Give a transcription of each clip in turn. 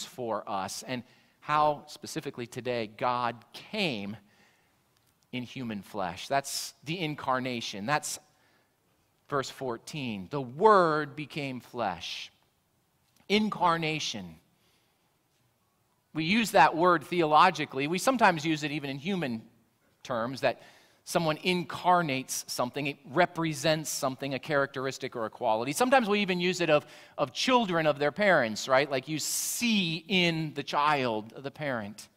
means for us and how, specifically today, God came in human flesh. That's the incarnation. That's verse 14. The Word became flesh. Incarnation. We use that word theologically. We sometimes use it even in human terms that someone incarnates something, it represents something, a characteristic or a quality. Sometimes we even use it of, of children of their parents, right? Like you see in the child, the parent.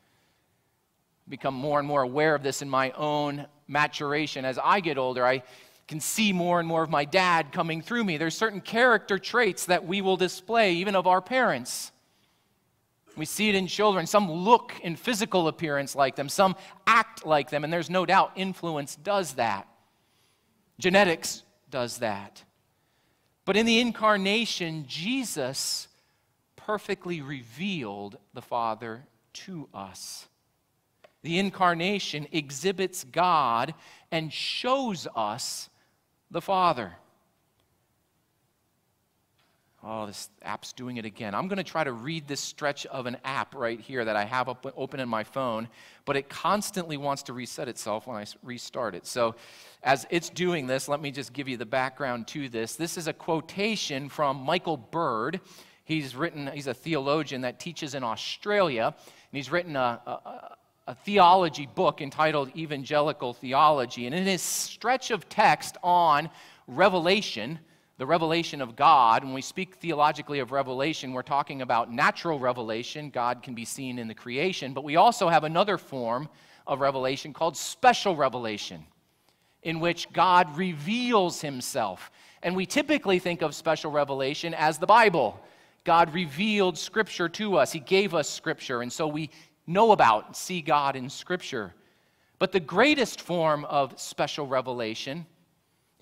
Become more and more aware of this in my own maturation. As I get older, I can see more and more of my dad coming through me. There's certain character traits that we will display, even of our parents. We see it in children. Some look in physical appearance like them, some act like them, and there's no doubt influence does that. Genetics does that. But in the incarnation, Jesus perfectly revealed the Father to us. The incarnation exhibits God and shows us the Father. Oh, this app's doing it again. I'm going to try to read this stretch of an app right here that I have up, open in my phone, but it constantly wants to reset itself when I restart it. So, as it's doing this, let me just give you the background to this. This is a quotation from Michael Bird. He's written, he's a theologian that teaches in Australia, and he's written a, a, a theology book entitled Evangelical Theology. And in his stretch of text on Revelation, the revelation of God, when we speak theologically of revelation, we're talking about natural revelation. God can be seen in the creation, but we also have another form of revelation called special revelation, in which God reveals himself. And we typically think of special revelation as the Bible. God revealed Scripture to us, He gave us Scripture, and so we know about, and see God in Scripture. But the greatest form of special revelation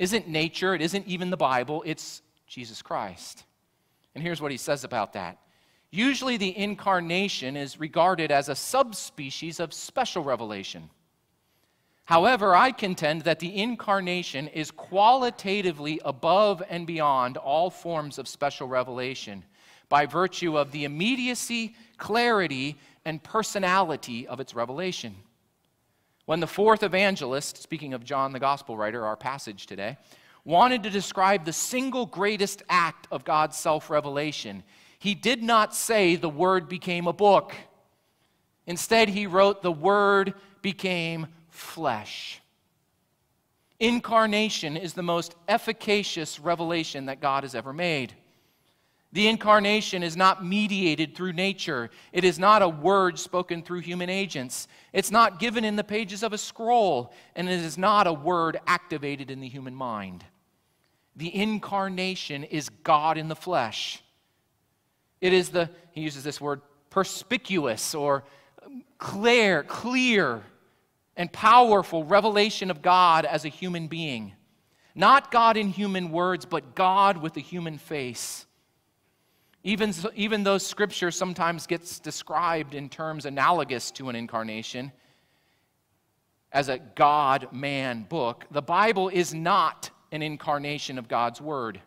isn't nature, it isn't even the Bible, it's Jesus Christ. And here's what he says about that. Usually, the incarnation is regarded as a subspecies of special revelation. However, I contend that the incarnation is qualitatively above and beyond all forms of special revelation by virtue of the immediacy, clarity, and personality of its revelation. When the fourth evangelist, speaking of John the gospel writer, our passage today, wanted to describe the single greatest act of God's self revelation, he did not say the Word became a book. Instead, he wrote, The Word became flesh. Incarnation is the most efficacious revelation that God has ever made. The incarnation is not mediated through nature. It is not a word spoken through human agents. It's not given in the pages of a scroll, and it is not a word activated in the human mind. The incarnation is God in the flesh. It is the, he uses this word, perspicuous or clear, clear and powerful revelation of God as a human being. Not God in human words, but God with a human face. Even, even though Scripture sometimes gets described in terms analogous to an incarnation as a God man book, the Bible is not an incarnation of God's Word.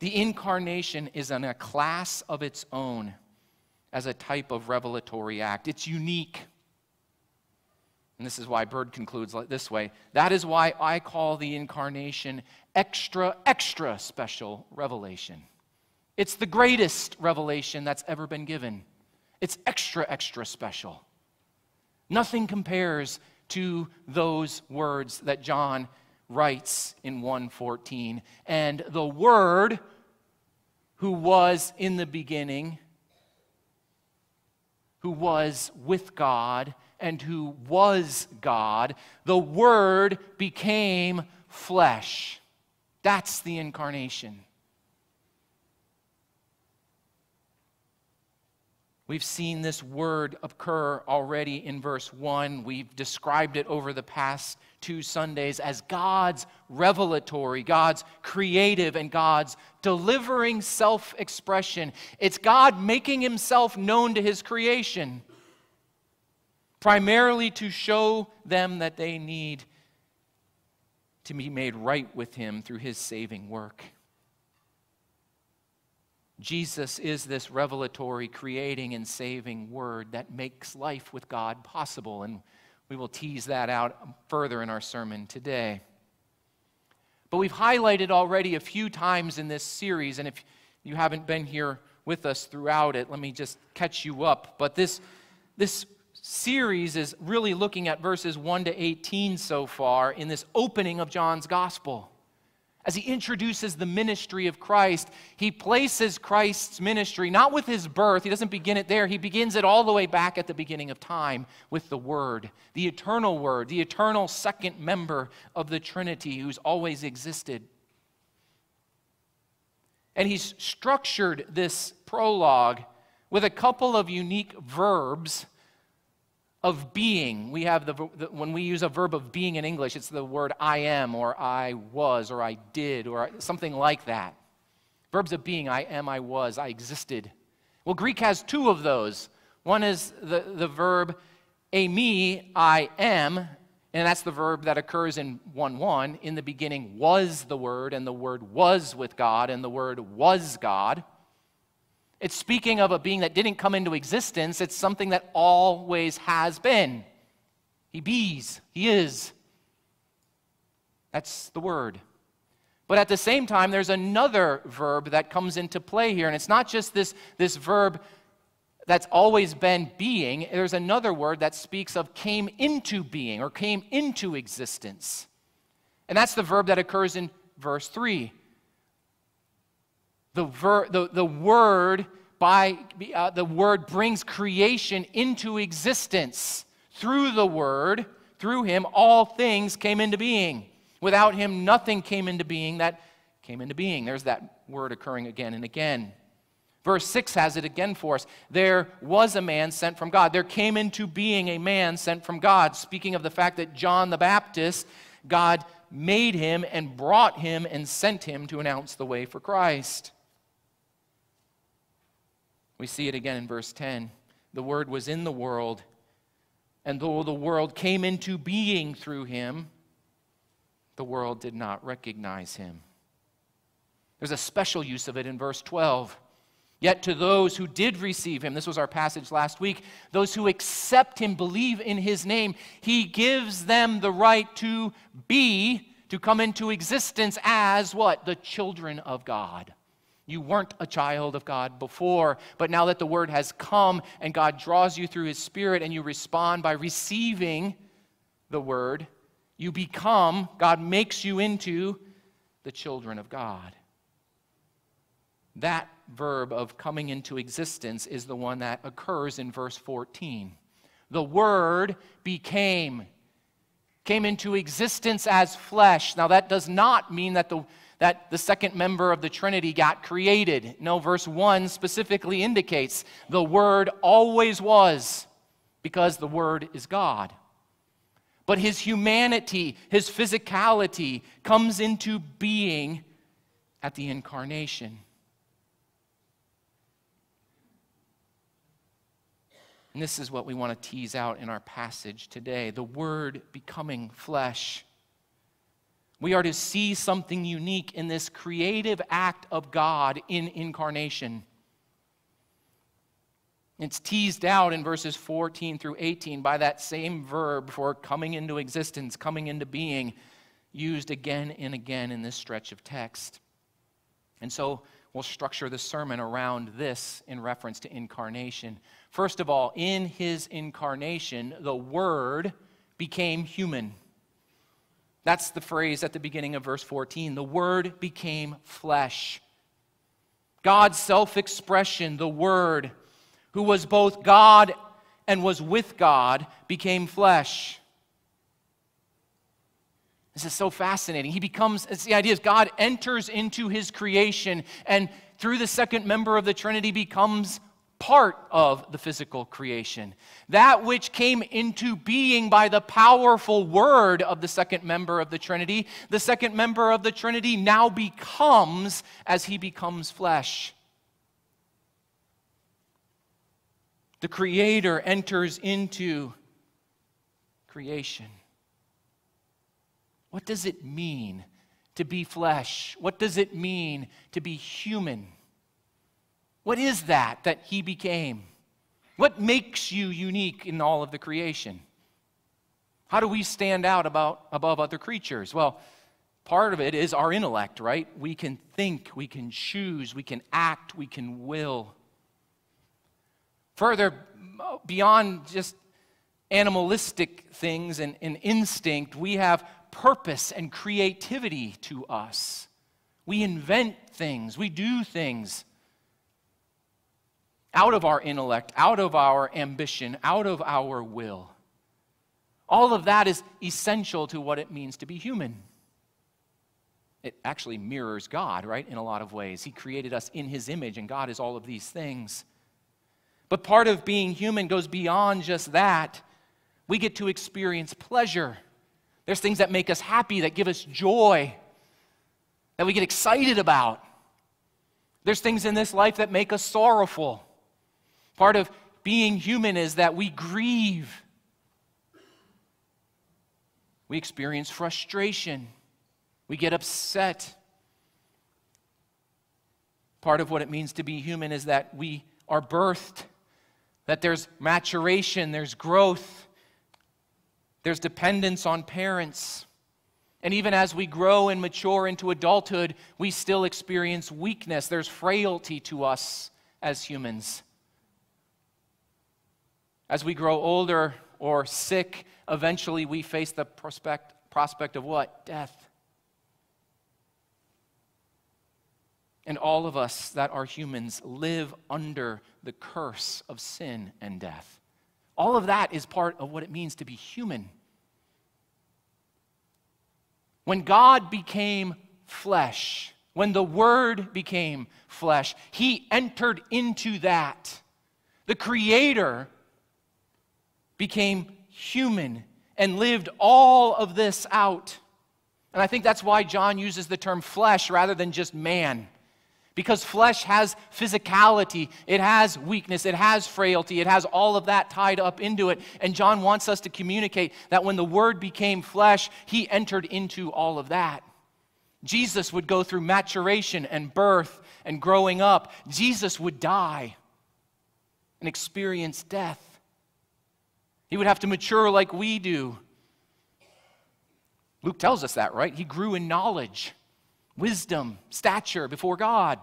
The incarnation is in a class of its own as a type of revelatory act. It's unique. And this is why Bird concludes this way. That is why I call the incarnation extra, extra special revelation. It's the greatest revelation that's ever been given. It's extra, extra special. Nothing compares to those words that John writes in 114. And the Word who was in the beginning, who was with God, and who was God, the Word became flesh. That's the incarnation. We've seen this word occur already in verse 1. We've described it over the past two Sundays as God's revelatory, God's creative, and God's delivering self expression. It's God making himself known to his creation, primarily to show them that they need to be made right with him through his saving work. Jesus is this revelatory, creating, and saving word that makes life with God possible. And we will tease that out further in our sermon today. But we've highlighted already a few times in this series, and if you haven't been here with us throughout it, let me just catch you up. But this, this series is really looking at verses 1 to 18 so far in this opening of John's gospel as he introduces the ministry of Christ, he places Christ's ministry not with his birth, he doesn't begin it there, he begins it all the way back at the beginning of time with the Word, the eternal Word, the eternal second member of the Trinity who's always existed. And he's structured this prologue with a couple of unique verbs of being. We have the, the, when we use a verb of being in English, it's the word I am or I was or I did or something like that. Verbs of being, I am, I was, I existed. Well, Greek has two of those. One is the, the verb eimi, I am, and that's the verb that occurs in 1 1. In the beginning was the Word, and the Word was with God, and the Word was God. It's speaking of a being that didn't come into existence. It's something that always has been. He bees, he is. That's the word. But at the same time, there's another verb that comes into play here. And it's not just this, this verb that's always been being, there's another word that speaks of came into being or came into existence. And that's the verb that occurs in verse 3 the, ver, the, the word by uh, the word brings creation into existence. Through the word through him all things came into being. Without him nothing came into being that came into being. There's that word occurring again and again. Verse 6 has it again for us. There was a man sent from god. There came into being a man sent from god. Speaking of the fact that john the baptist god made him and brought him and sent him to announce the way for christ we see it again in verse 10. The Word was in the world, and though the world came into being through him, the world did not recognize him. There's a special use of it in verse 12. Yet to those who did receive him, this was our passage last week, those who accept him, believe in his name, he gives them the right to be, to come into existence as what? The children of God. You weren't a child of God before, but now that the word has come and God draws you through his spirit and you respond by receiving the word, you become, God makes you into the children of God. That verb of coming into existence is the one that occurs in verse 14. The word became, came into existence as flesh. Now, that does not mean that the that the second member of the Trinity got created. No, verse 1 specifically indicates the Word always was because the Word is God. But his humanity, his physicality comes into being at the incarnation. And this is what we want to tease out in our passage today the Word becoming flesh. We are to see something unique in this creative act of God in incarnation. It's teased out in verses 14 through 18 by that same verb for coming into existence, coming into being, used again and again in this stretch of text. And so we'll structure the sermon around this in reference to incarnation. First of all, in his incarnation, the Word became human. That's the phrase at the beginning of verse 14. The Word became flesh. God's self expression, the Word, who was both God and was with God, became flesh. This is so fascinating. He becomes, it's the idea is God enters into his creation and through the second member of the Trinity becomes part of the physical creation. That which came into being by the powerful word of the second member of the Trinity, the second member of the Trinity now becomes as he becomes flesh. The Creator enters into creation. What does it mean to be flesh? What does it mean to be human? What is that that he became? What makes you unique in all of the creation? How do we stand out about, above other creatures? Well, part of it is our intellect, right? We can think, we can choose, we can act, we can will. Further, beyond just animalistic things and, and instinct, we have purpose and creativity to us. We invent things, we do things out of our intellect, out of our ambition, out of our will. All of that is essential to what it means to be human. It actually mirrors God, right, in a lot of ways. He created us in His image, and God is all of these things. But part of being human goes beyond just that. We get to experience pleasure. There's things that make us happy, that give us joy, that we get excited about. There's things in this life that make us sorrowful. Part of being human is that we grieve. We experience frustration. We get upset. Part of what it means to be human is that we are birthed, that there's maturation, there's growth, there's dependence on parents. And even as we grow and mature into adulthood, we still experience weakness. There's frailty to us as humans. As we grow older or sick, eventually we face the prospect, prospect of what? Death. And all of us that are humans live under the curse of sin and death. All of that is part of what it means to be human. When God became flesh, when the Word became flesh, He entered into that. The Creator became human and lived all of this out. And I think that's why John uses the term flesh rather than just man. Because flesh has physicality, it has weakness, it has frailty, it has all of that tied up into it. And John wants us to communicate that when the Word became flesh, he entered into all of that. Jesus would go through maturation and birth and growing up. Jesus would die and experience death. He would have to mature like we do. Luke tells us that, right? He grew in knowledge, wisdom, stature before God.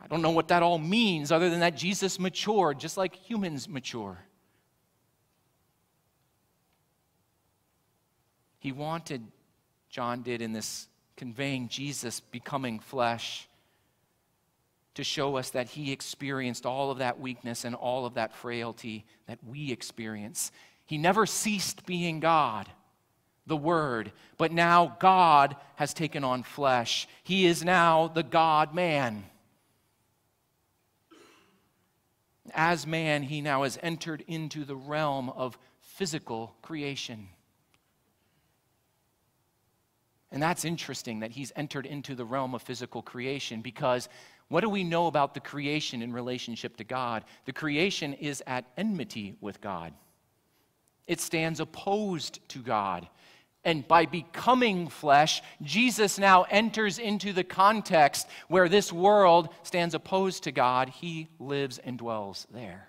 I don't know what that all means other than that Jesus matured just like humans mature. He wanted, John did in this conveying Jesus becoming flesh to show us that he experienced all of that weakness and all of that frailty that we experience. He never ceased being God, the Word, but now God has taken on flesh. He is now the God man. As man, he now has entered into the realm of physical creation. And that's interesting that he's entered into the realm of physical creation because what do we know about the creation in relationship to God? The creation is at enmity with God, it stands opposed to God. And by becoming flesh, Jesus now enters into the context where this world stands opposed to God. He lives and dwells there.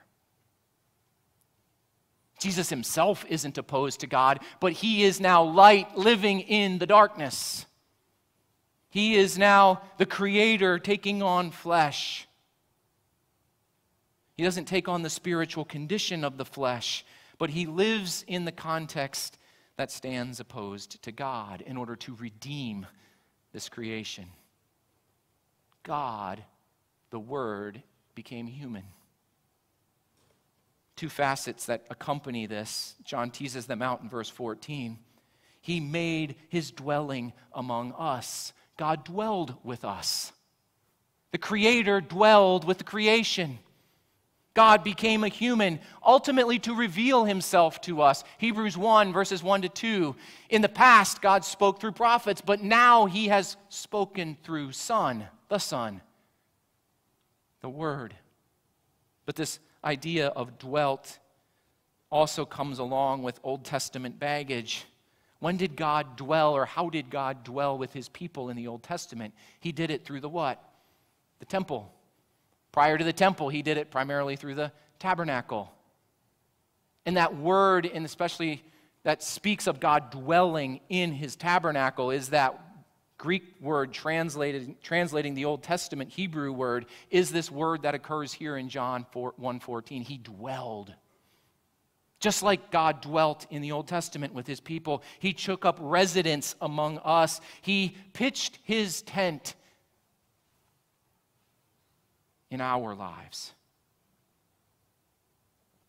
Jesus himself isn't opposed to God, but he is now light living in the darkness. He is now the creator taking on flesh. He doesn't take on the spiritual condition of the flesh, but he lives in the context that stands opposed to God in order to redeem this creation. God, the Word, became human. Two facets that accompany this. John teases them out in verse 14. He made his dwelling among us. God dwelled with us. The Creator dwelled with the creation. God became a human, ultimately to reveal himself to us. Hebrews 1, verses 1 to 2. In the past, God spoke through prophets, but now he has spoken through Son, the Son, the Word. But this idea of dwelt also comes along with Old Testament baggage. When did God dwell or how did God dwell with his people in the Old Testament? He did it through the what? the temple. Prior to the temple, he did it primarily through the tabernacle. And that word, and especially that speaks of God dwelling in his tabernacle, is that Greek word translated, translating the Old Testament Hebrew word, is this word that occurs here in John 4, 1.14. He dwelled. Just like God dwelt in the Old Testament with his people, he took up residence among us. He pitched his tent in our lives.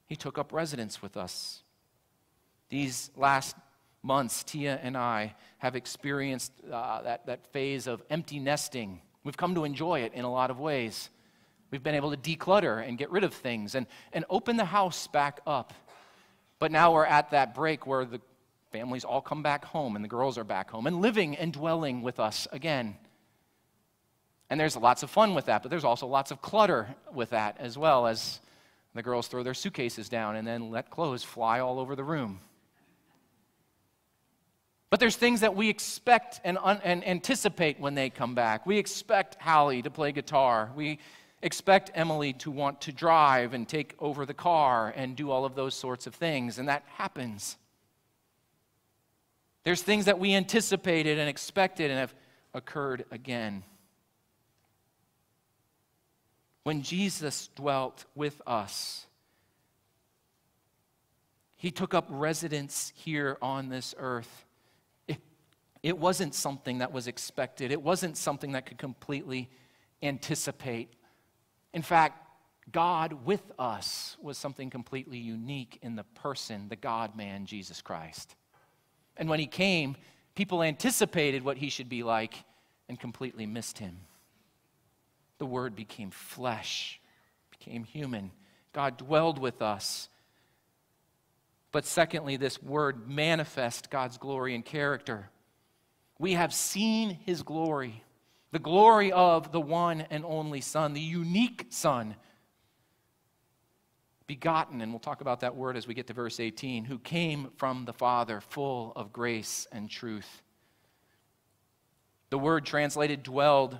He took up residence with us. These last months, Tia and I have experienced uh, that, that phase of empty nesting. We've come to enjoy it in a lot of ways. We've been able to declutter and get rid of things and, and open the house back up. But now we're at that break where the families all come back home and the girls are back home and living and dwelling with us again. And there's lots of fun with that, but there's also lots of clutter with that as well as the girls throw their suitcases down and then let clothes fly all over the room. But there's things that we expect and, un- and anticipate when they come back. We expect Hallie to play guitar. We expect Emily to want to drive and take over the car and do all of those sorts of things, and that happens. There's things that we anticipated and expected and have occurred again. When Jesus dwelt with us, he took up residence here on this earth. It, it wasn't something that was expected, it wasn't something that could completely anticipate. In fact, God with us was something completely unique in the person, the God man, Jesus Christ. And when he came, people anticipated what he should be like and completely missed him the Word became flesh, became human. God dwelled with us. But secondly, this Word manifest God's glory and character. We have seen His glory, the glory of the one and only Son, the unique Son begotten, and we'll talk about that word as we get to verse 18, who came from the Father, full of grace and truth. The word translated dwelled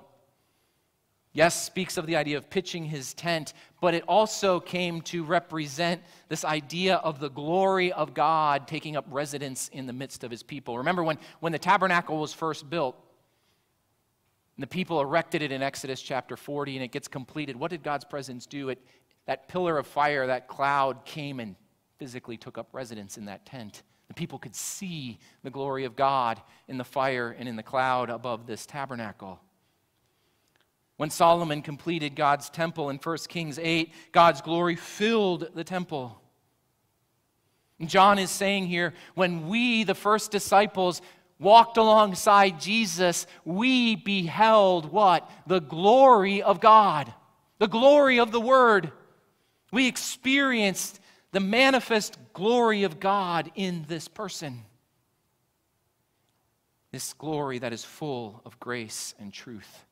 yes, speaks of the idea of pitching his tent, but it also came to represent this idea of the glory of God taking up residence in the midst of his people. Remember when, when the tabernacle was first built, and the people erected it in Exodus chapter 40 and it gets completed, what did God's presence do? It, that pillar of fire, that cloud came and physically took up residence in that tent. The people could see the glory of God in the fire and in the cloud above this tabernacle. When Solomon completed God's temple in 1 Kings 8, God's glory filled the temple. John is saying here when we, the first disciples, walked alongside Jesus, we beheld what? The glory of God, the glory of the Word. We experienced the manifest glory of God in this person. This glory that is full of grace and truth.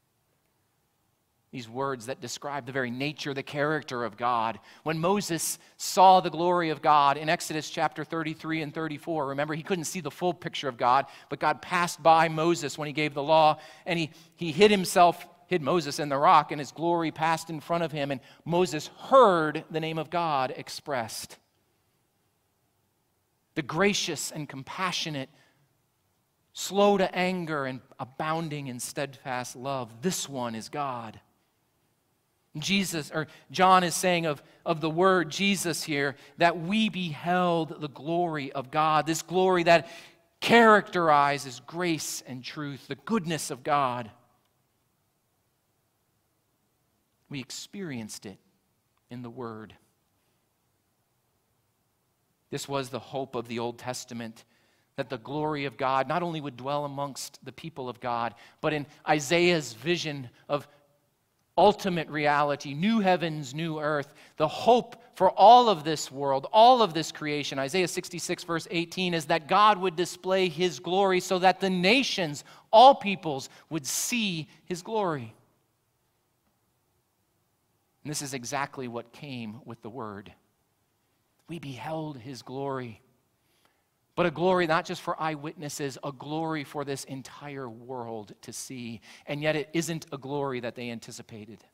These words that describe the very nature, the character of God. When Moses saw the glory of God in Exodus chapter 33 and 34, remember, he couldn't see the full picture of God, but God passed by Moses when he gave the law, and he, he hid himself, hid Moses in the rock, and his glory passed in front of him, and Moses heard the name of God expressed. The gracious and compassionate slow to anger and abounding in steadfast love. This one is God. Jesus, or John is saying of, of the word Jesus here, that we beheld the glory of God, this glory that characterizes grace and truth, the goodness of God. We experienced it in the Word. This was the hope of the Old Testament that the glory of God not only would dwell amongst the people of God, but in Isaiah's vision of ultimate reality, new heavens, new earth, the hope for all of this world, all of this creation. Isaiah 66, verse 18, is that God would display his glory so that the nations, all peoples, would see his glory. And this is exactly what came with the word. We beheld his glory but a glory not just for eyewitnesses, a glory for this entire world to see. And yet it isn't a glory that they anticipated.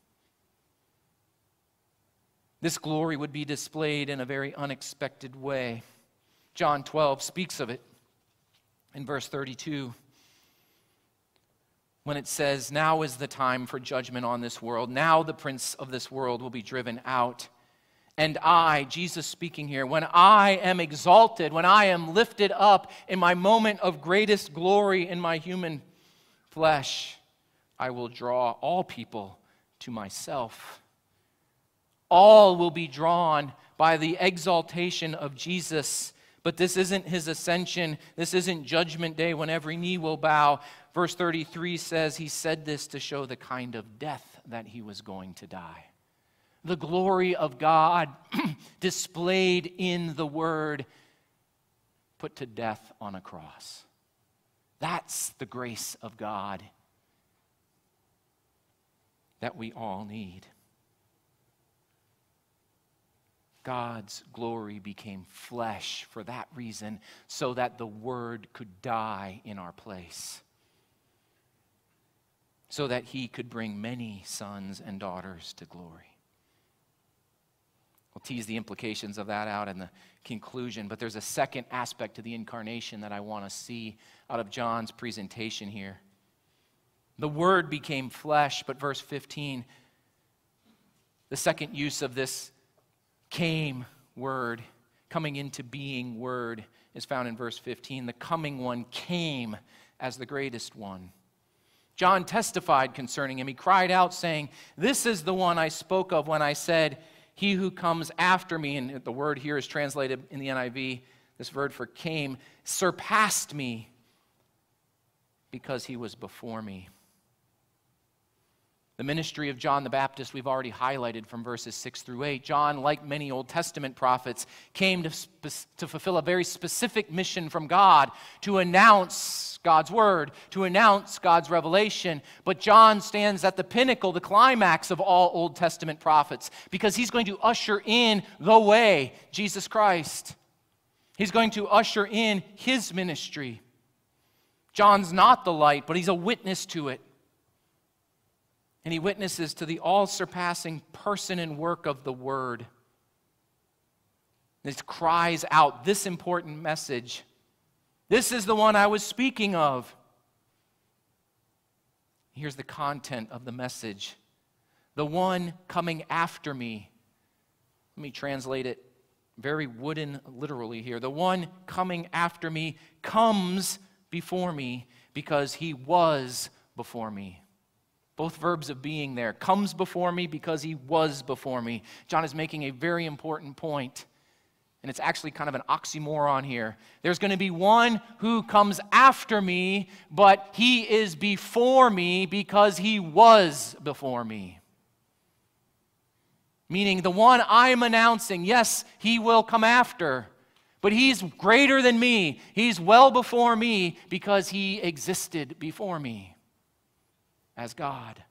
This glory would be displayed in a very unexpected way. John 12 speaks of it in verse 32 when it says, Now is the time for judgment on this world. Now the prince of this world will be driven out. And I, Jesus speaking here, when I am exalted, when I am lifted up in my moment of greatest glory in my human flesh, I will draw all people to myself. All will be drawn by the exaltation of Jesus. But this isn't his ascension. This isn't judgment day when every knee will bow. Verse 33 says he said this to show the kind of death that he was going to die the glory of God displayed in the Word put to death on a cross. That's the grace of God that we all need. God's glory became flesh for that reason, so that the Word could die in our place, so that He could bring many sons and daughters to glory. We'll tease the implications of that out in the conclusion, but there's a second aspect to the incarnation that I want to see out of John's presentation here. The Word became flesh, but verse 15, the second use of this came word, coming into being word, is found in verse 15. The coming one came as the greatest one. John testified concerning him. He cried out, saying, This is the one I spoke of when I said, he who comes after me, and the word here is translated in the NIV, this word for came, surpassed me because he was before me. The ministry of John the Baptist, we've already highlighted from verses 6 through 8. John, like many Old Testament prophets, came to, to fulfill a very specific mission from God to announce God's word, to announce God's revelation. But John stands at the pinnacle, the climax of all Old Testament prophets, because he's going to usher in the way, Jesus Christ. He's going to usher in his ministry. John's not the light, but he's a witness to it and he witnesses to the all surpassing person and work of the Word. It cries out this important message This is the one I was speaking of. Here's the content of the message The one coming after me. Let me translate it very wooden literally here. The one coming after me comes before me because he was before me. Both verbs of being there. Comes before me because he was before me. John is making a very important point, and it's actually kind of an oxymoron here. There's going to be one who comes after me, but he is before me because he was before me. Meaning, the one I'm announcing, yes, he will come after, but he's greater than me. He's well before me because he existed before me as God.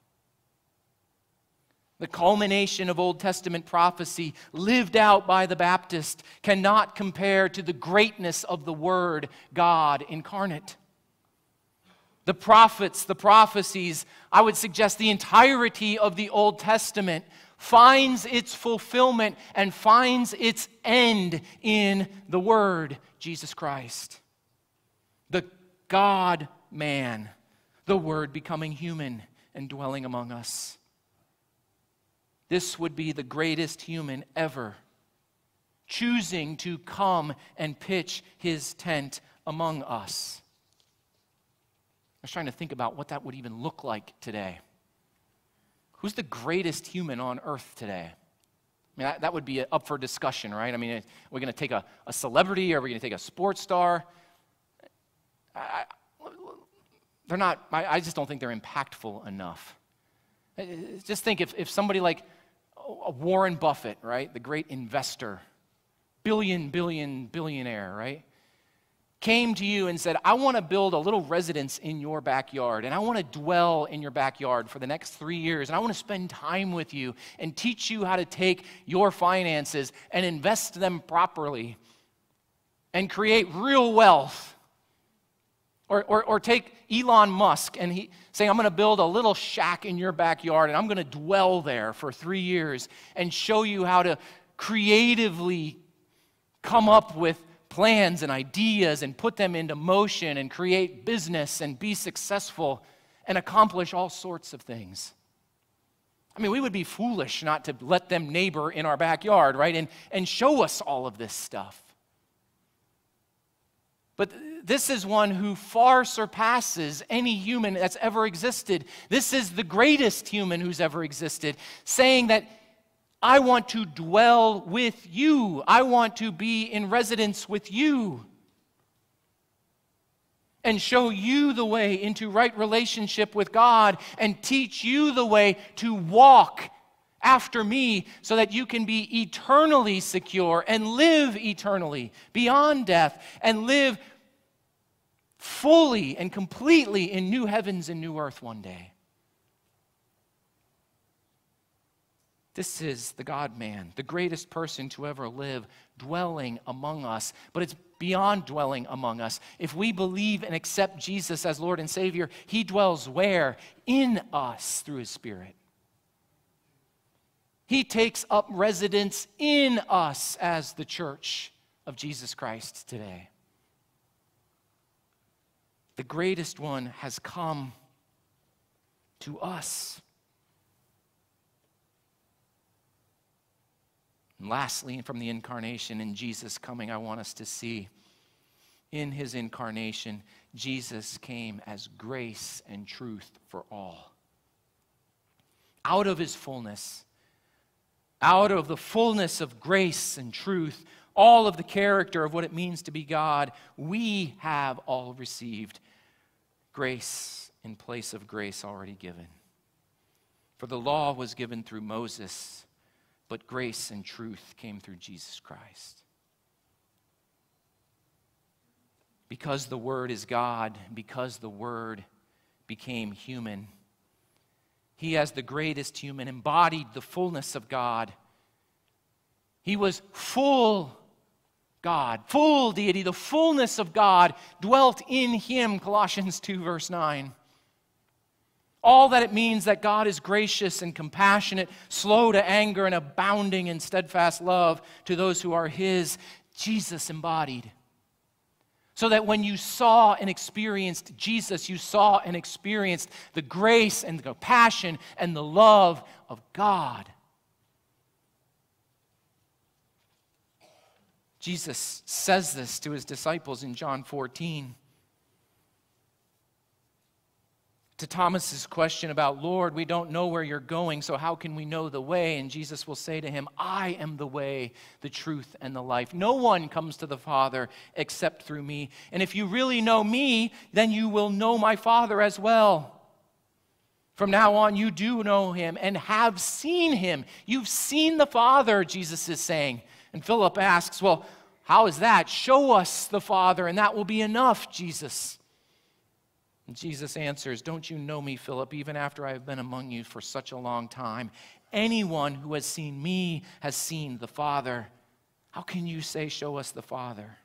The culmination of Old Testament prophecy, lived out by the Baptist, cannot compare to the greatness of the Word, God incarnate. The prophets, the prophecies, I would suggest the entirety of the Old Testament finds its fulfillment and finds its end in the Word, Jesus Christ. The God man the Word becoming human and dwelling among us. This would be the greatest human ever, choosing to come and pitch his tent among us. I was trying to think about what that would even look like today. Who's the greatest human on earth today? I mean, that, that would be up for discussion, right? I mean, we're going to take a, a celebrity or are we going to take a sports star? I, they're not, I, just don't think they're impactful enough. Uh, just think if, if somebody like Warren Buffett, right, the great investor, billion, billion, billionaire, right, came to you and said, I want to build a little residence in your backyard, and I want to dwell in your backyard for the next three years, and I want to spend time with you and teach you how to take your finances and invest them properly and create real wealth. Or, or, or take Elon Musk and he saying, I'm going to build a little shack in your backyard and I'm going to dwell there for three years and show you how to creatively come up with plans and ideas and put them into motion and create business and be successful and accomplish all sorts of things. I mean, we would be foolish not to let them neighbor in our backyard, right? And, and show us all of this stuff. But this is one who far surpasses any human that's ever existed. This is the greatest human who's ever existed, saying that I want to dwell with you, I want to be in residence with you. And show you the way into right relationship with God and teach you the way to walk after me so that you can be eternally secure and live eternally beyond death and live fully and completely in new heavens and new earth one day. This is the God man, the greatest person to ever live, dwelling among us. But it's beyond dwelling among us. If we believe and accept Jesus as Lord and Savior, He dwells where? In us through His Spirit. He takes up residence in us as the church of Jesus Christ today. The greatest one has come to us. And lastly, from the incarnation in Jesus coming, I want us to see in his incarnation, Jesus came as grace and truth for all. Out of his fullness, out of the fullness of grace and truth, all of the character of what it means to be God, we have all received grace in place of grace already given. For the law was given through Moses, but grace and truth came through Jesus Christ. Because the Word is God, because the Word became human, He, as the greatest human, embodied the fullness of God. He was full God, full deity, the fullness of God dwelt in him, Colossians 2, verse 9. All that it means that God is gracious and compassionate, slow to anger, and abounding in steadfast love to those who are his, Jesus embodied. So that when you saw and experienced Jesus, you saw and experienced the grace and the compassion and the love of God. Jesus says this to his disciples in John 14. To Thomas's question about, Lord, we don't know where you're going, so how can we know the way? And Jesus will say to him, I am the way, the truth, and the life. No one comes to the Father except through me. And if you really know me, then you will know my Father as well. From now on, you do know him and have seen him. You've seen the Father, Jesus is saying. And Philip asks, Well, how is that? Show us the Father, and that will be enough, Jesus. And Jesus answers, Don't you know me, Philip, even after I have been among you for such a long time? Anyone who has seen me has seen the Father. How can you say, Show us the Father?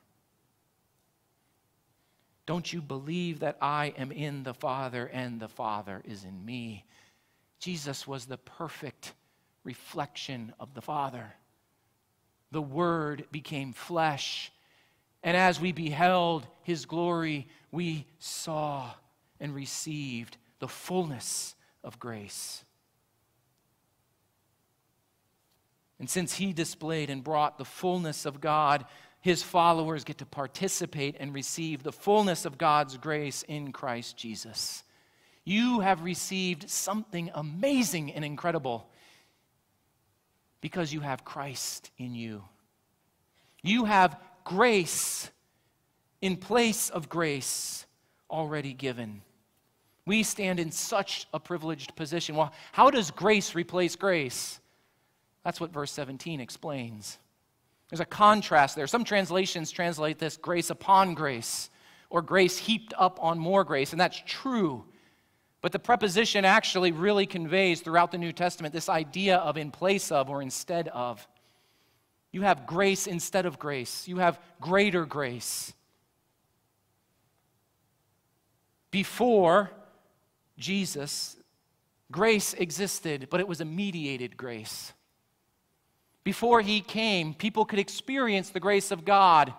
Don't you believe that I am in the Father and the Father is in me? Jesus was the perfect reflection of the Father the Word became flesh. And as we beheld his glory, we saw and received the fullness of grace. And since he displayed and brought the fullness of God, his followers get to participate and receive the fullness of God's grace in Christ Jesus. You have received something amazing and incredible because you have Christ in you. You have grace in place of grace already given. We stand in such a privileged position. Well, how does grace replace grace? That's what verse 17 explains. There's a contrast there. Some translations translate this grace upon grace or grace heaped up on more grace, and that's true. But the preposition actually really conveys throughout the New Testament this idea of in place of or instead of. You have grace instead of grace. You have greater grace. Before Jesus, grace existed, but it was a mediated grace. Before he came, people could experience the grace of God,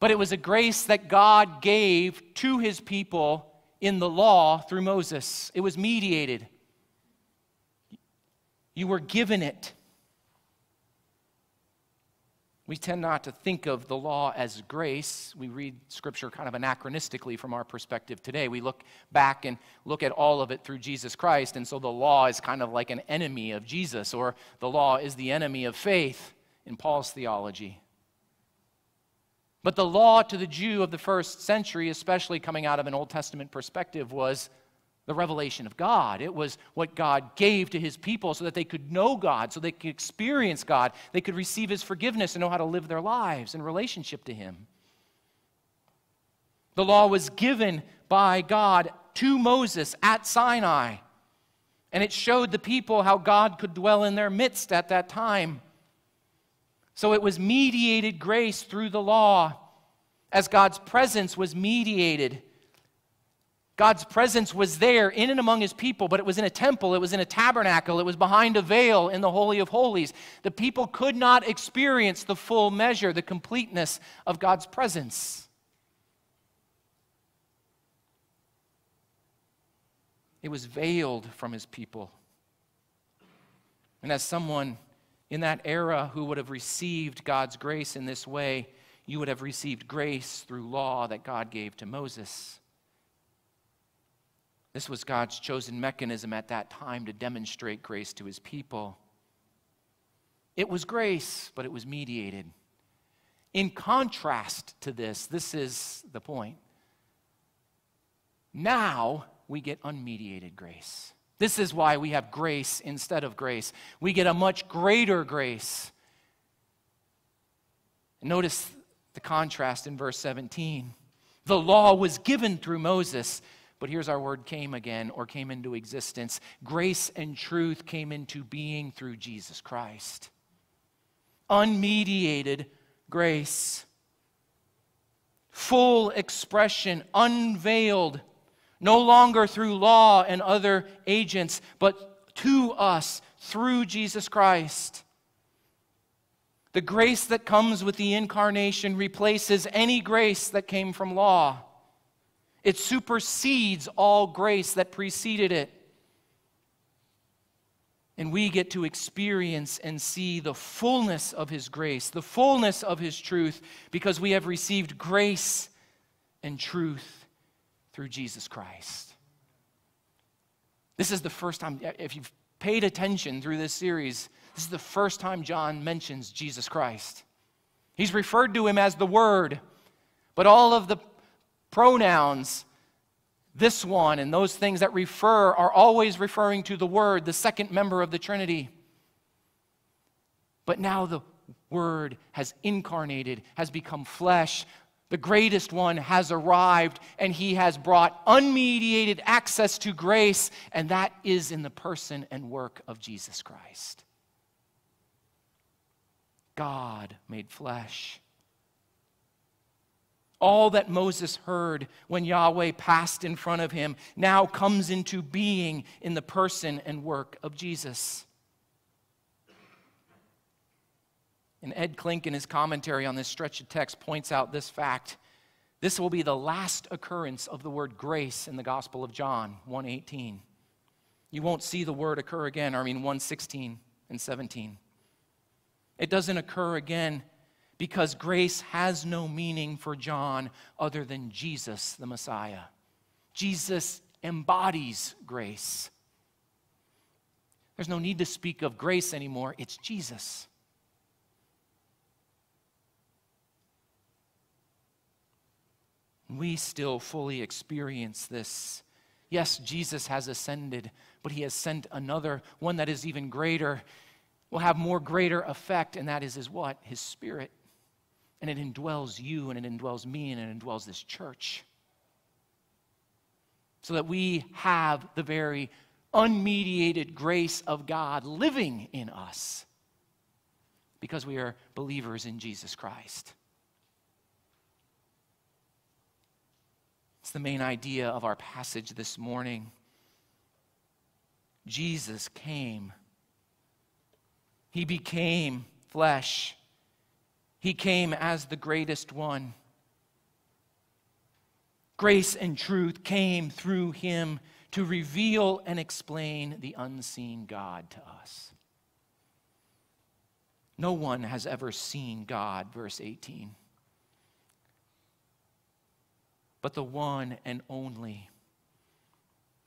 but it was a grace that God gave to his people in the law through Moses. It was mediated. You were given it. We tend not to think of the law as grace. We read scripture kind of anachronistically from our perspective today. We look back and look at all of it through Jesus Christ, and so the law is kind of like an enemy of Jesus, or the law is the enemy of faith in Paul's theology. But the law to the Jew of the first century, especially coming out of an Old Testament perspective, was the revelation of God. It was what God gave to his people so that they could know God, so they could experience God, they could receive his forgiveness and know how to live their lives in relationship to him. The law was given by God to Moses at Sinai, and it showed the people how God could dwell in their midst at that time. So it was mediated grace through the law, as God's presence was mediated God's presence was there in and among his people, but it was in a temple, it was in a tabernacle, it was behind a veil in the Holy of Holies. The people could not experience the full measure, the completeness of God's presence. It was veiled from his people. And as someone in that era who would have received God's grace in this way, you would have received grace through law that God gave to Moses. This was God's chosen mechanism at that time to demonstrate grace to his people. It was grace, but it was mediated. In contrast to this, this is the point. Now we get unmediated grace. This is why we have grace instead of grace. We get a much greater grace. Notice the contrast in verse 17. The law was given through Moses but here's our word came again or came into existence. Grace and truth came into being through Jesus Christ. Unmediated grace. Full expression, unveiled, no longer through law and other agents, but to us through Jesus Christ. The grace that comes with the incarnation replaces any grace that came from law. It supersedes all grace that preceded it. And we get to experience and see the fullness of His grace, the fullness of His truth, because we have received grace and truth through Jesus Christ. This is the first time, if you've paid attention through this series, this is the first time John mentions Jesus Christ. He's referred to him as the Word, but all of the pronouns, this one, and those things that refer are always referring to the Word, the second member of the Trinity. But now the Word has incarnated, has become flesh. The greatest one has arrived, and he has brought unmediated access to grace, and that is in the person and work of Jesus Christ. God made flesh all that Moses heard when Yahweh passed in front of him now comes into being in the person and work of Jesus. And Ed Klink, in his commentary on this stretch of text, points out this fact. This will be the last occurrence of the word grace in the Gospel of John 1:18. You won't see the word occur again, I mean 1:16 and 17. It doesn't occur again because grace has no meaning for John other than Jesus, the Messiah. Jesus embodies grace. There's no need to speak of grace anymore, it's Jesus. We still fully experience this. Yes, Jesus has ascended, but he has sent another, one that is even greater, will have more greater effect, and that is his what? His spirit and it indwells you and it indwells me and it indwells this church. So that we have the very unmediated grace of God living in us. because we are believers in Jesus Christ. The main idea of our passage this morning. Jesus came. He became flesh. He came as the greatest one. Grace and truth came through him to reveal and explain the unseen God to us. No one has ever seen God, verse 18. But the one and only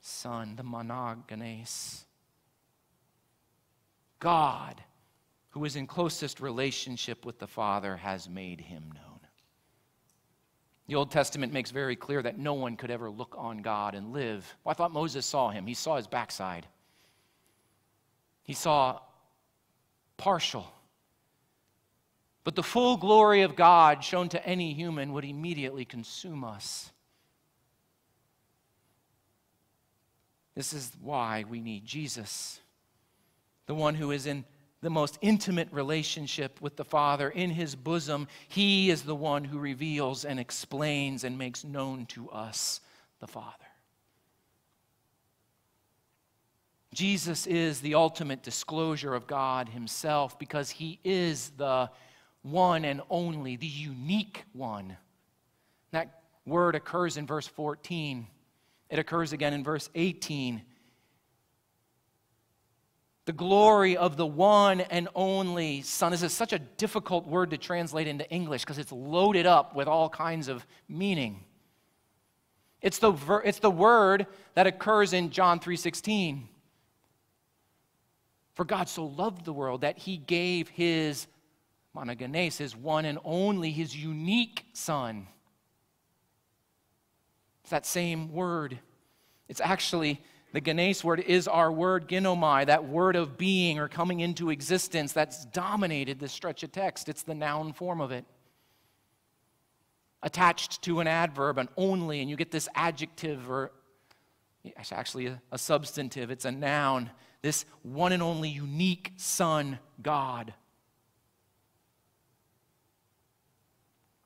Son, the monogenes, God, who is in closest relationship with the Father, has made him known. The Old Testament makes very clear that no one could ever look on God and live. Well, I thought Moses saw him. He saw his backside. He saw partial. But the full glory of God shown to any human would immediately consume us. This is why we need Jesus, the one who is in the most intimate relationship with the Father in his bosom. He is the one who reveals and explains and makes known to us the Father. Jesus is the ultimate disclosure of God Himself because He is the one and only, the unique one. That word occurs in verse 14, it occurs again in verse 18 the glory of the one and only Son. This is such a difficult word to translate into English because it's loaded up with all kinds of meaning. It's the, ver- it's the word that occurs in John 3:16. For God so loved the world that he gave his monogenes, his one and only, his unique son. It's that same word. It's actually the genes word is our word ginomai, that word of being or coming into existence that's dominated this stretch of text. It's the noun form of it. Attached to an adverb, an only, and you get this adjective or it's actually a, a substantive, it's a noun. This one and only unique Son, God.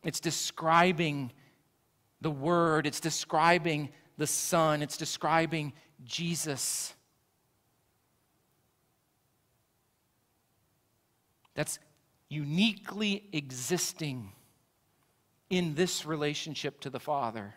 It's describing the Word, it's describing the Son, it's describing Jesus. That's uniquely existing in this relationship to the Father.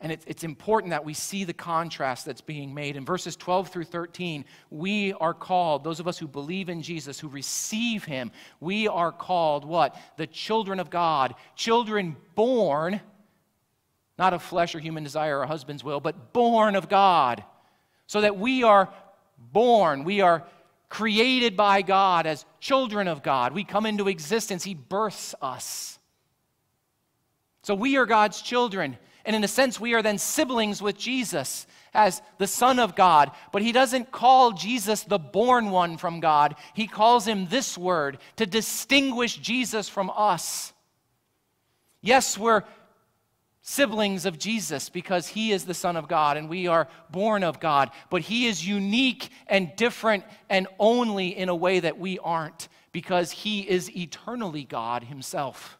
And it, it's important that we see the contrast that's being made. In verses 12 through 13, we are called, those of us who believe in Jesus, who receive him, we are called what? The children of God. Children born not of flesh or human desire or husband's will, but born of God. So that we are born, we are created by God as children of God. We come into existence, He births us. So we are God's children. And in a sense, we are then siblings with Jesus as the Son of God. But he doesn't call Jesus the born one from God. He calls him this word to distinguish Jesus from us. Yes, we're siblings of Jesus because he is the Son of God and we are born of God. But he is unique and different and only in a way that we aren't because he is eternally God himself.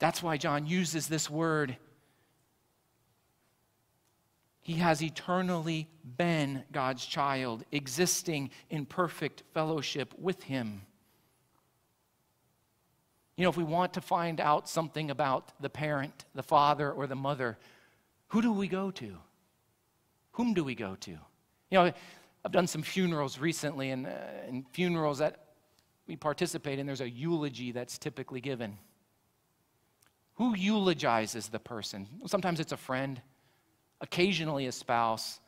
That's why John uses this word. He has eternally been God's child, existing in perfect fellowship with him. You know, if we want to find out something about the parent, the father, or the mother, who do we go to? Whom do we go to? You know, I've done some funerals recently, and uh, in funerals that we participate in, there's a eulogy that's typically given. Who eulogizes the person? Sometimes it's a friend, occasionally a spouse,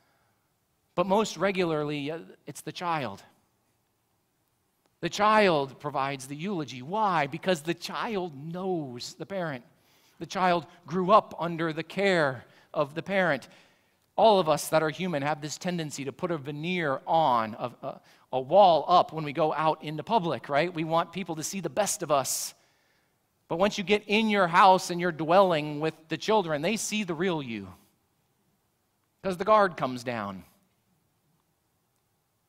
but most regularly uh, it's the child. The child provides the eulogy. Why? Because the child knows the parent. The child grew up under the care of the parent. All of us that are human have this tendency to put a veneer on, a, a, a wall up when we go out into public, right? We want people to see the best of us. But once you get in your house and you're dwelling with the children, they see the real you because the guard comes down.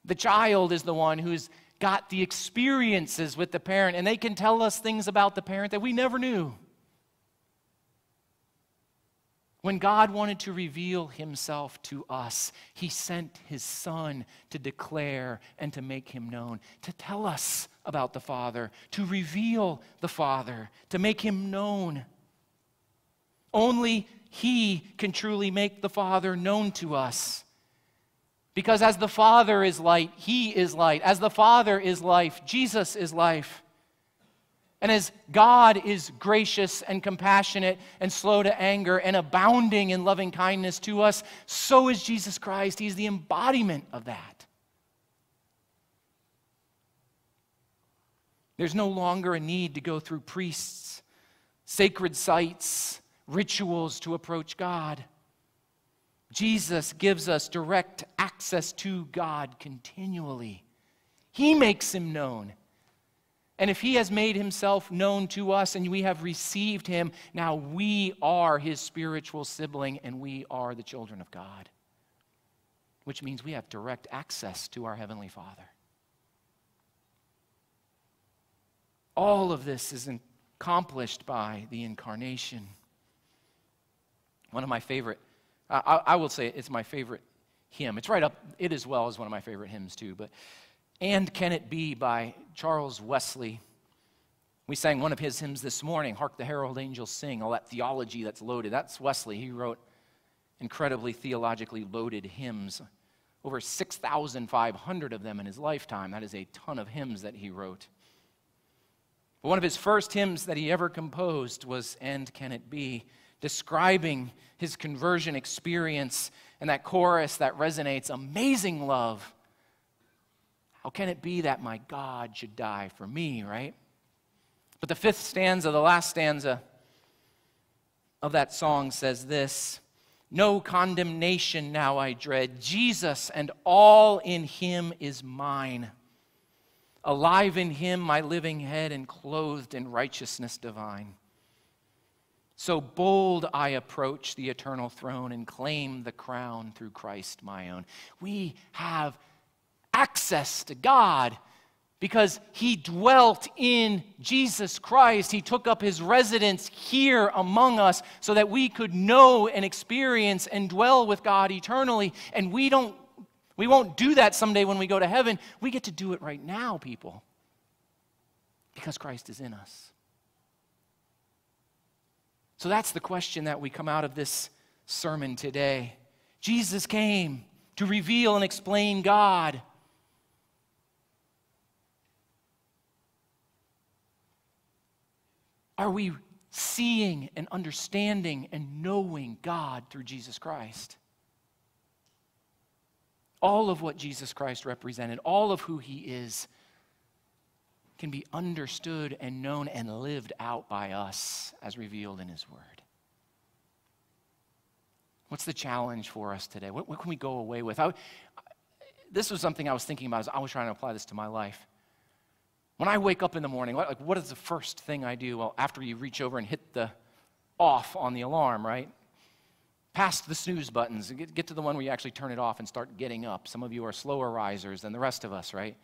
The child is the one who's got the experiences with the parent, and they can tell us things about the parent that we never knew. When God wanted to reveal himself to us, he sent his son to declare and to make him known, to tell us about the Father, to reveal the Father, to make him known. Only he can truly make the Father known to us. Because as the Father is light, he is light. As the Father is life, Jesus is life. And as God is gracious and compassionate and slow to anger and abounding in loving kindness to us, so is Jesus Christ. He's the embodiment of that. There's no longer a need to go through priests, sacred sites, rituals to approach God. Jesus gives us direct access to God continually. He makes him known. And if he has made himself known to us and we have received him, now we are his spiritual sibling and we are the children of God, which means we have direct access to our Heavenly Father. All of this is accomplished by the incarnation. One of my favorite, I, I will say it's my favorite hymn. It's right up, it as well is one of my favorite hymns too, but and Can It Be by Charles Wesley. We sang one of his hymns this morning, Hark the Herald Angels Sing, all that theology that's loaded. That's Wesley. He wrote incredibly theologically loaded hymns, over 6,500 of them in his lifetime. That is a ton of hymns that he wrote. But one of his first hymns that he ever composed was And Can It Be, describing his conversion experience and that chorus that resonates amazing love how can it be that my God should die for me, right? But the fifth stanza, the last stanza of that song says this No condemnation now I dread. Jesus and all in him is mine. Alive in him, my living head, and clothed in righteousness divine. So bold I approach the eternal throne and claim the crown through Christ my own. We have access to God because he dwelt in Jesus Christ. He took up his residence here among us so that we could know and experience and dwell with God eternally. And we don't we won't do that someday when we go to heaven. We get to do it right now, people. Because Christ is in us. So that's the question that we come out of this sermon today. Jesus came to reveal and explain God. Are we seeing and understanding and knowing God through Jesus Christ? All of what Jesus Christ represented, all of who he is, can be understood and known and lived out by us as revealed in his word. What's the challenge for us today? What, what can we go away with? I, this was something I was thinking about as I was trying to apply this to my life. When I wake up in the morning, like, what is the first thing I do? Well, after you reach over and hit the off on the alarm, right? Past the snooze buttons, get, get to the one where you actually turn it off and start getting up. Some of you are slower risers than the rest of us, right?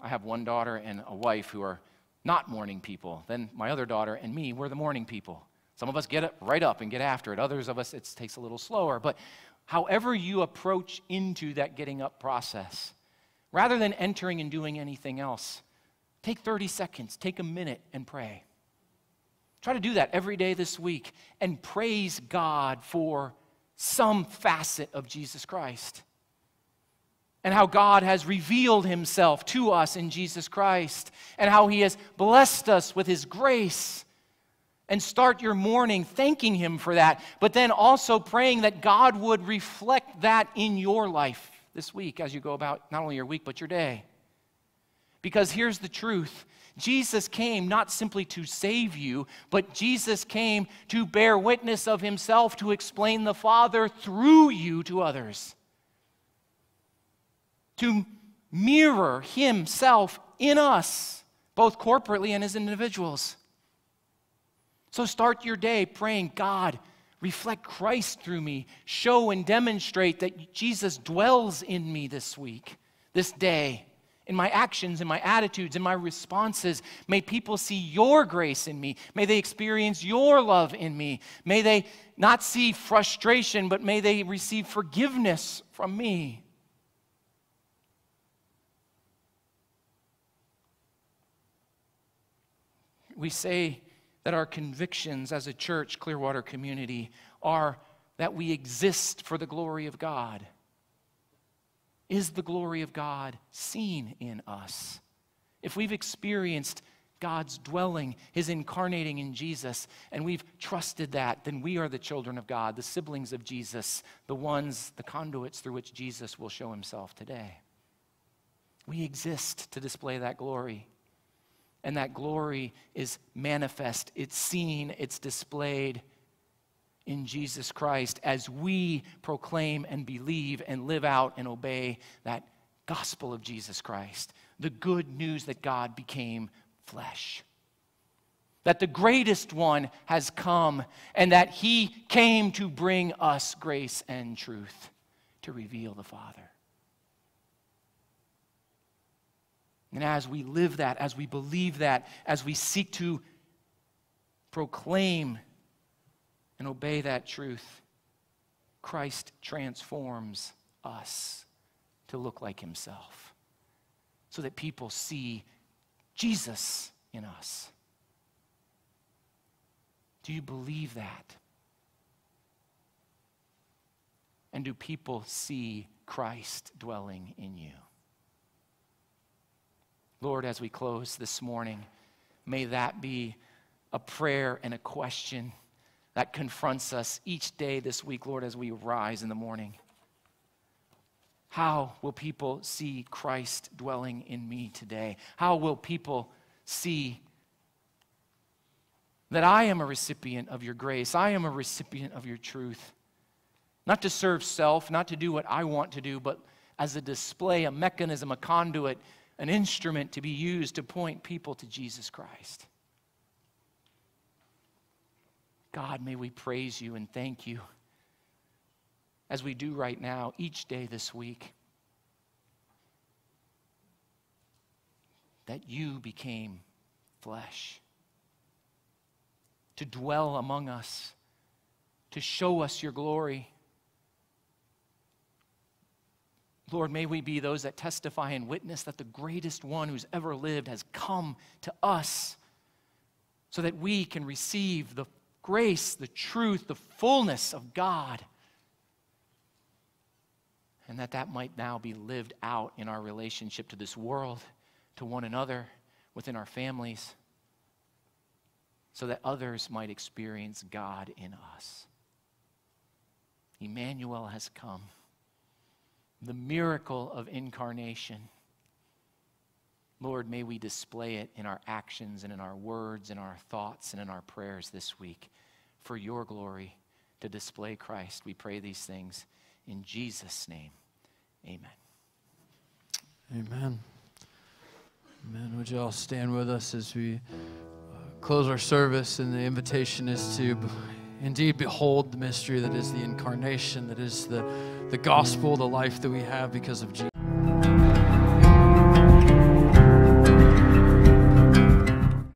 I have one daughter and a wife who are not morning people. Then my other daughter and me, we're the morning people. Some of us get up right up and get after it. Others of us, it takes a little slower. But however you approach into that getting up process, Rather than entering and doing anything else, take 30 seconds, take a minute, and pray. Try to do that every day this week and praise God for some facet of Jesus Christ and how God has revealed himself to us in Jesus Christ and how he has blessed us with his grace. And start your morning thanking him for that, but then also praying that God would reflect that in your life this week as you go about not only your week, but your day. Because here's the truth Jesus came not simply to save you, but Jesus came to bear witness of himself, to explain the Father through you to others, to mirror himself in us, both corporately and as individuals. So start your day praying, God, reflect Christ through me, show and demonstrate that Jesus dwells in me this week, this day, in my actions, in my attitudes, in my responses. May people see your grace in me. May they experience your love in me. May they not see frustration, but may they receive forgiveness from me. We say that our convictions as a church, Clearwater community, are that we exist for the glory of God. Is the glory of God seen in us? If we've experienced God's dwelling, His incarnating in Jesus, and we've trusted that, then we are the children of God, the siblings of Jesus, the ones, the conduits through which Jesus will show Himself today. We exist to display that glory. And that glory is manifest, it's seen, it's displayed in Jesus Christ as we proclaim and believe and live out and obey that gospel of Jesus Christ. The good news that God became flesh. That the greatest one has come and that he came to bring us grace and truth to reveal the Father. And as we live that, as we believe that, as we seek to proclaim and obey that truth, Christ transforms us to look like himself so that people see Jesus in us. Do you believe that? And do people see Christ dwelling in you? Lord, as we close this morning, may that be a prayer and a question that confronts us each day this week, Lord, as we rise in the morning. How will people see Christ dwelling in me today? How will people see that I am a recipient of your grace? I am a recipient of your truth. Not to serve self, not to do what I want to do, but as a display, a mechanism, a conduit an instrument to be used to point people to Jesus Christ. God, may we praise you and thank you as we do right now, each day this week, that you became flesh to dwell among us, to show us your glory. Lord, may we be those that testify and witness that the greatest one who's ever lived has come to us so that we can receive the grace, the truth, the fullness of God. And that that might now be lived out in our relationship to this world, to one another, within our families, so that others might experience God in us. Emmanuel has come the miracle of incarnation. Lord, may we display it in our actions and in our words, and our thoughts, and in our prayers this week for your glory to display Christ. We pray these things in Jesus' name. Amen. Amen. Amen. Would you all stand with us as we uh, close our service? And the invitation is to indeed behold the mystery that is the incarnation, that is the, the gospel, the life that we have because of Jesus.